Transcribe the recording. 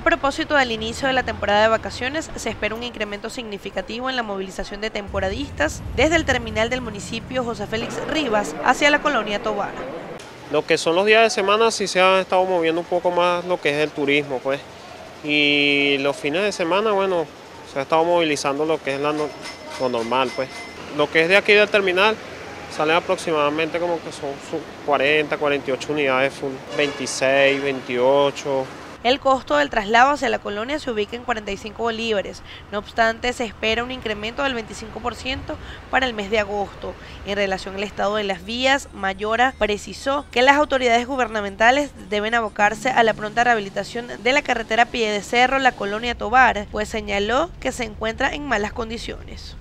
propósito del inicio de la temporada de vacaciones, se espera un incremento significativo en la movilización de temporadistas desde el terminal del municipio José Félix Rivas hacia la colonia Tobar. Lo que son los días de semana sí se ha estado moviendo un poco más lo que es el turismo, pues. Y los fines de semana, bueno, se ha estado movilizando lo que es lo normal, pues. Lo que es de aquí del terminal, salen aproximadamente como que son 40, 48 unidades, 26, 28. El costo del traslado hacia la colonia se ubica en 45 bolívares. No obstante, se espera un incremento del 25% para el mes de agosto. En relación al estado de las vías, Mayora precisó que las autoridades gubernamentales deben abocarse a la pronta rehabilitación de la carretera Pie de Cerro, la colonia Tobar, pues señaló que se encuentra en malas condiciones.